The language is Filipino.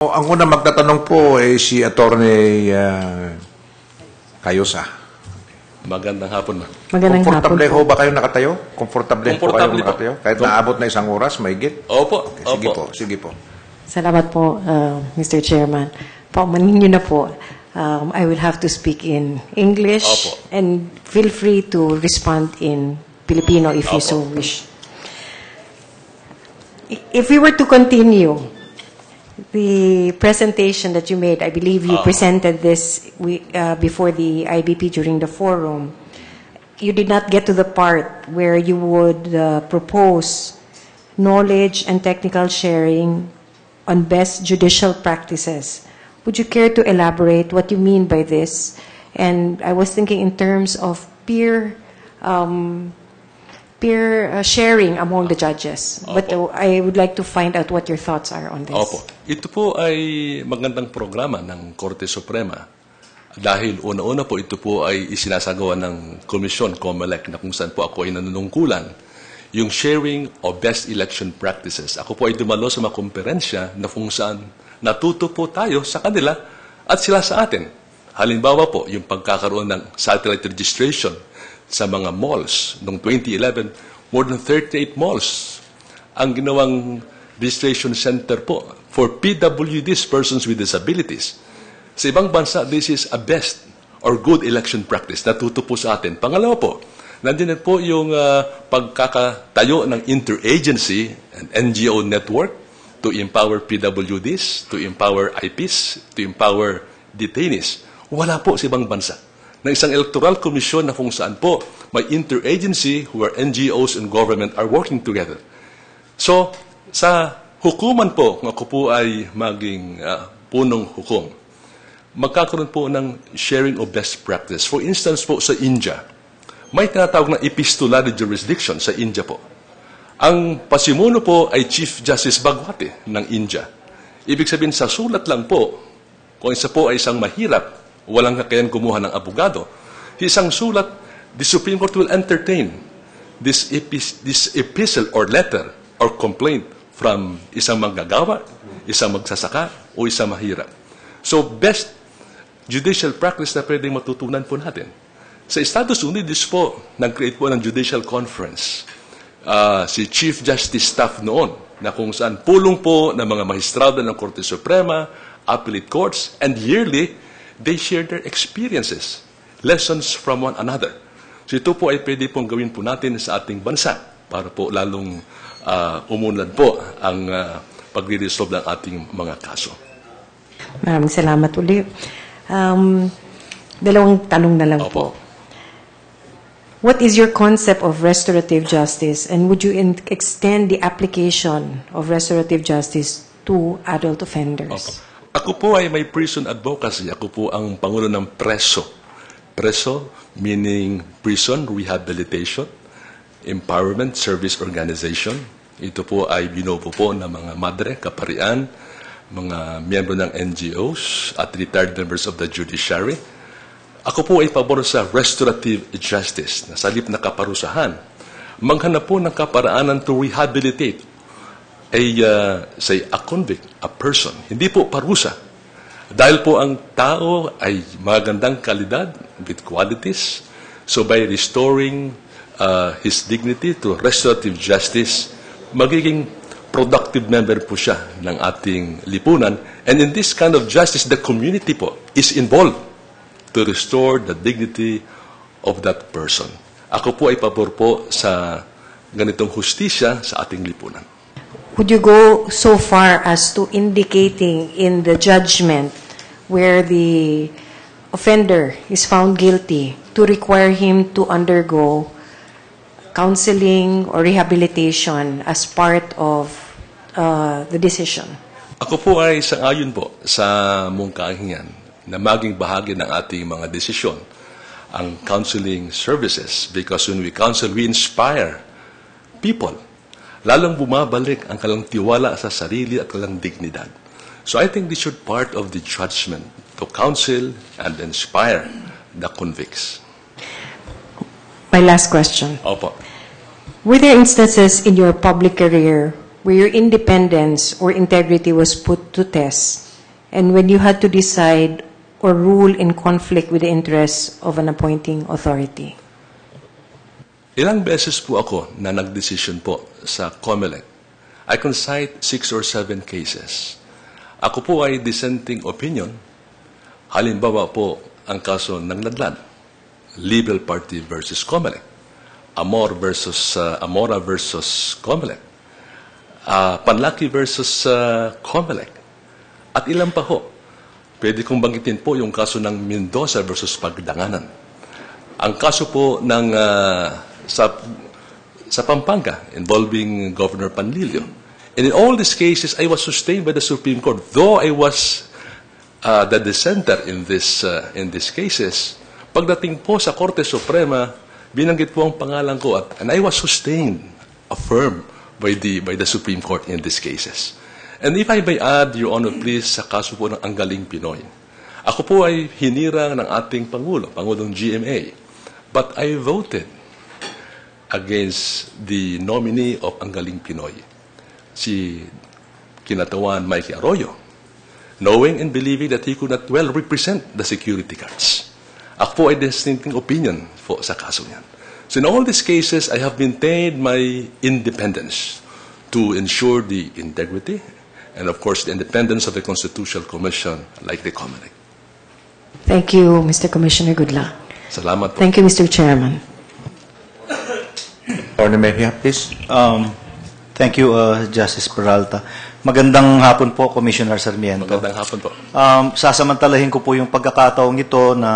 O, ang una magtatanong po ay si Attorney uh, Kayosa. Magandang hapon, ma'am. Magandang hapon Komportable po. ho ba kayo nakatayo? Komportable, po kayo po. nakatayo? Kahit Kom- naabot na isang oras, mahigit? Opo, Okay, sige opo. po, sige po. Salamat po, uh, Mr. Chairman. Paumanin niyo na po. Um, I will have to speak in English Opo. and feel free to respond in Filipino if you Opo. so wish. If we were to continue the presentation that you made, I believe you Ah. presented this we, uh, before the IBP during the forum. You did not get to the part where you would uh, propose knowledge and technical sharing on best judicial practices. Would you care to elaborate what you mean by this? And I was thinking in terms of peer um, peer uh, sharing among the judges. But uh, Opo. I would like to find out what your thoughts are on this. Opo. Ito po ay magandang programa ng Korte Suprema. Dahil una-una po ito po ay isinasagawa ng Komisyon, COMELEC, na kung saan po ako ay nanunungkulan yung sharing of best election practices. Ako po ay dumalo sa mga komperensya na kung saan natuto po tayo sa kanila at sila sa atin. Halimbawa po, yung pagkakaroon ng satellite registration sa mga malls. Noong 2011, more than 38 malls ang ginawang registration center po for PWDs, persons with disabilities. Sa ibang bansa, this is a best or good election practice. Natuto po sa atin. Pangalawa po, nandiyan din po yung ah, pagkakatayo ng interagency and NGO network to empower PWDs, to empower IPs, to empower detainees. Wala po sa ibang bansa. Na isang electoral commission na kung saan po may interagency where NGOs and government are working together. So, sa hukuman po, kung ako po ay maging ah, punong hukom, magkakaroon po ng sharing of best practice. For instance po sa India, may tinatawag na epistolary jurisdiction sa India po. Ang pasimuno po ay Chief Justice Bagwate ng India. Ibig sabihin sa sulat lang po, kung isa po ay isang mahirap, walang kakayan kumuha ng abogado, isang sulat, the Supreme Court will entertain this, epis, this epistle or letter or complaint from isang manggagawa, isang magsasaka, o isang mahirap. So, best judicial practice na pwedeng matutunan po natin. Sa Estados Unidos po, nag-create po ng judicial conference. Ah, si Chief Justice Staff noon, na kung saan pulong po ng mga magistrado ng Korte Suprema, appellate courts, and yearly, they share their experiences, lessons from one another. So ito po ay pwede pong gawin po natin sa ating bansa para po lalong ah, umunlad po ang uh, pagre-resolve ng ating mga kaso. Maraming salamat uli. Um, dalawang tanong na lang Opo. po. What is your concept of restorative justice and would you extend the application of restorative justice to adult offenders? Opo. Ako po ay may prison advocacy. Ako po ang pangulo ng preso. Preso meaning Prison Rehabilitation Empowerment Service Organization. Ito po ay binobo po ng mga madre, kaparian, mga miyembro ng NGOs at retired members of the judiciary. Ako po ay pabor sa restorative justice na sa halip na kaparusahan. Manghanap po ng kaparaanan to rehabilitate a, uh, say, a convict, a person. Hindi po parusa. Dahil po ang tao ay magandang kalidad with qualities. So by restoring uh, his dignity to restorative justice, magiging productive member po siya ng ating lipunan. And in this kind of justice, the community po is involved to restore the dignity of that person. Ako po ay pabor po sa ganitong hustisya sa ating lipunan. Would you go so far as to indicating in the judgment where the offender is found guilty to require him to undergo counseling or rehabilitation as part of uh, the decision? Ako po ay sangayon po sa mungkahingan na maging bahagi ng ating mga desisyon ang counseling services because when we counsel, we inspire people. Lalong bumabalik ang kalang tiwala sa sarili at kalang dignidad. So I think this should part of the judgment to counsel and inspire the convicts. My last question. Opo. Were there instances in your public career where your independence or integrity was put to test and when you had to decide or rule in conflict with the interests of an appointing authority? Ilang beses po ako na nagdesisyon po sa COMELEC. I can cite six or seven cases. Ako po ay dissenting opinion. Halimbawa po ang kaso ng Ladlad. Liberal Party versus COMELEC. Amor versus uh, Amora versus COMELEC. Uh, Panlaki versus uh, COMELEC. At ilan pa ho. Pwede kong banggitin po yung kaso ng Mendoza versus Pagdanganan. Ang kaso po ng ah, sa sa Pampanga involving Governor Panlilio. And in all these cases, I was sustained by the Supreme Court. Though I was uh, the dissenter in this uh, in these cases, pagdating po sa Korte Suprema, binanggit po ang pangalan ko at and I was sustained, affirmed by the by the Supreme Court in these cases. And if I may add, Your Honor, please, sa kaso po ng Anggaling Pinoy. Ako po ay hinirang ng ating Pangulo, Pangulong GMA. But I voted against the nominee of Anggaling Pinoy, si Kinatawan Mikey Arroyo, knowing and believing that he could not well represent the security guards. Ako ay dissenting opinion po sa kaso niyan. So in all these cases, I have maintained my independence to ensure the integrity and of course the independence of the Constitutional Commission like the COMELEC. Thank you, Mr. Commissioner. Good luck. Salamat po. Thank you, Mr. Chairman. Attorney Mejia, please. Um, thank you, uh, Justice Peralta. Magandang hapon po, Commissioner Sarmiento. Magandang hapon po. Um, sasamantalahin ko po yung pagkakataong ito na